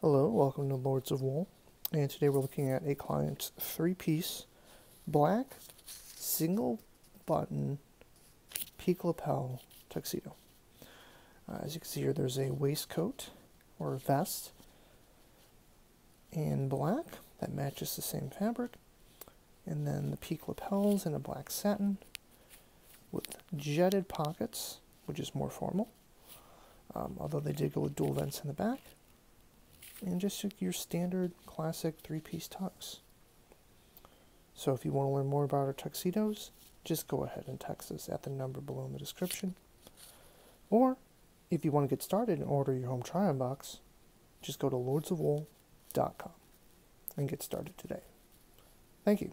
Hello, welcome to Lords of Wool. And today we're looking at a client's three piece black single button peak lapel tuxedo. Uh, as you can see here, there's a waistcoat or vest in black that matches the same fabric, and then the peak lapels in a black satin with jetted pockets, which is more formal, um, although they did go with dual vents in the back and just your standard classic three-piece tux. So if you want to learn more about our tuxedos, just go ahead and text us at the number below in the description. Or if you want to get started and order your home try-on box, just go to lordsofwool.com and get started today. Thank you.